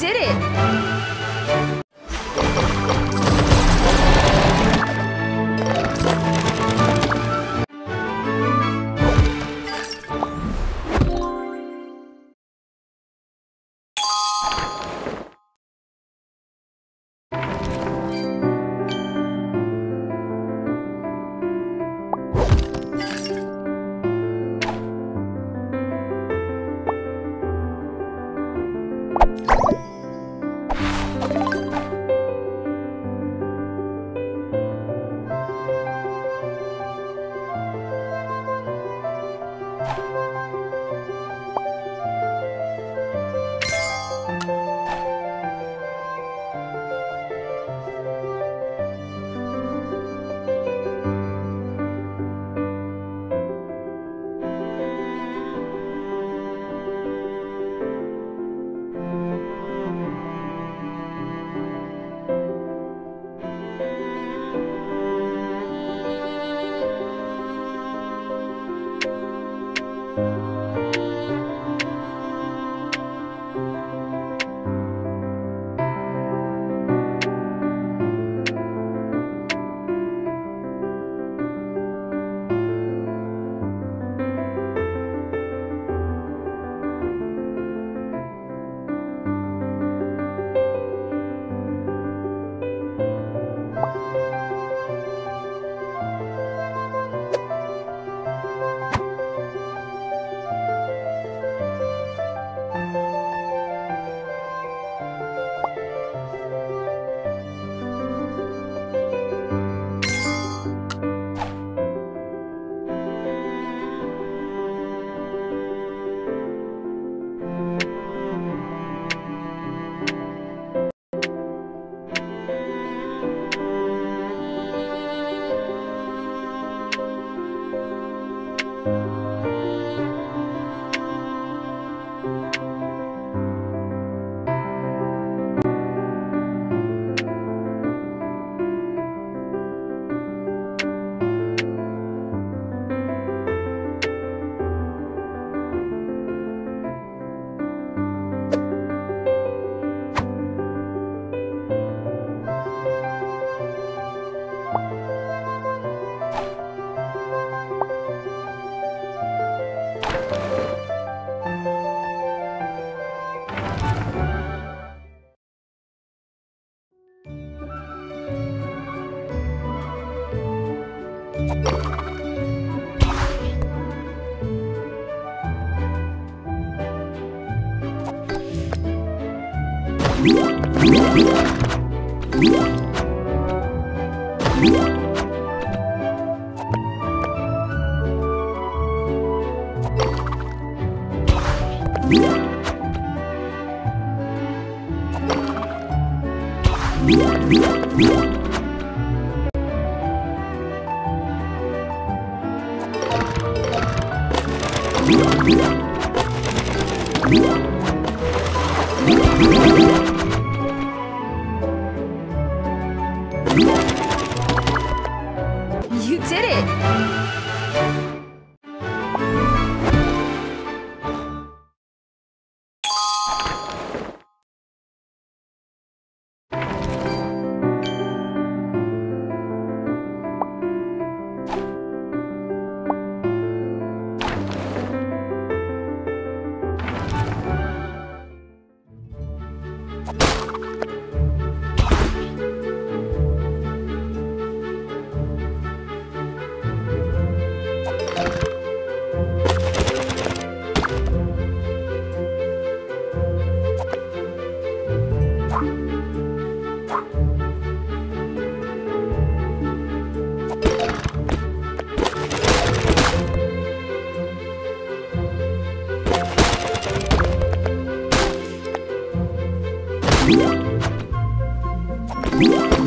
did it! Yeah. Yeah. Yeah.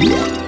Yeah.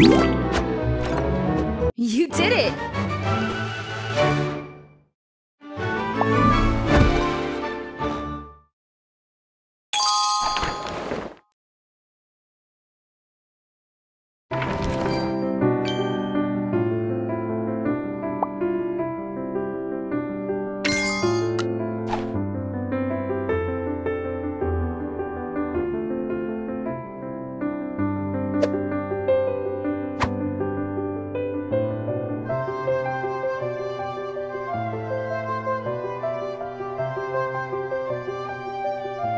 What?